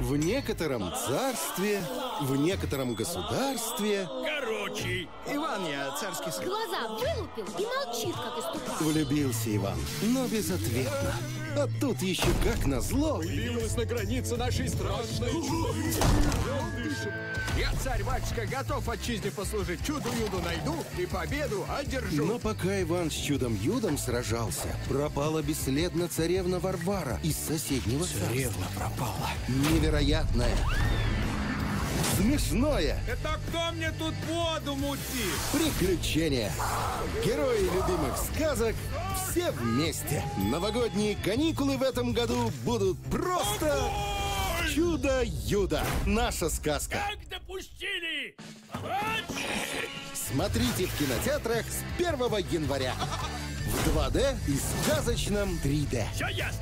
В некотором царстве, в некотором государстве Короче, Иван я, царский сын. Глаза вылупил и молчит, как истукан. влюбился Иван, но безответно. А тут еще как назло. Появилась на границе нашей страшной царь-батюшка, готов отчизне послужить. Чуду-юду найду и победу одержу. Но пока Иван с чудом-юдом сражался, пропала бесследно царевна Варвара из соседнего царства. пропала. Невероятное. Смешное. это кто мне тут воду мутит? Приключения. Герои любимых сказок все вместе. Новогодние каникулы в этом году будут просто чудо-юдо. Наша сказка. Как допустили? Смотрите в кинотеатрах с 1 января. В 2D и сказочном 3D. Все ясно.